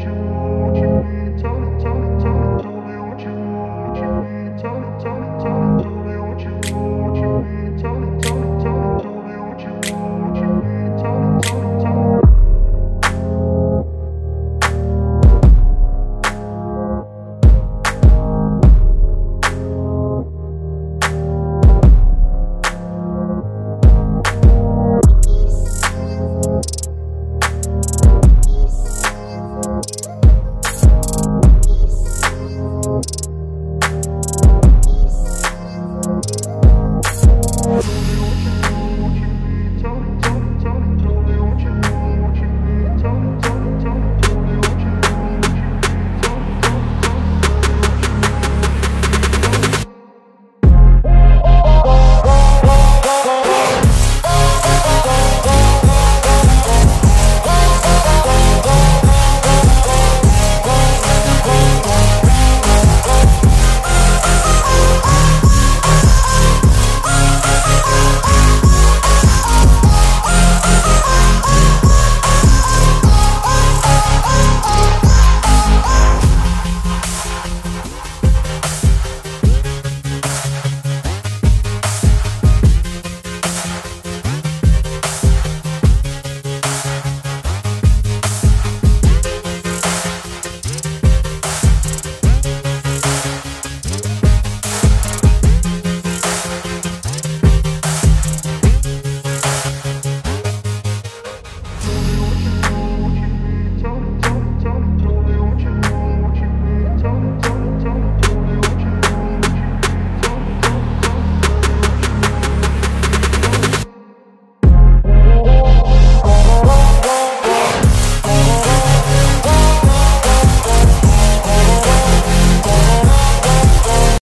you.